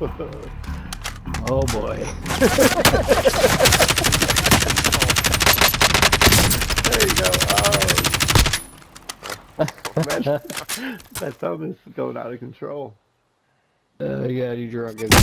oh boy. there you go. Oh. Man, that thumb is going out of control. Oh yeah, you drunk as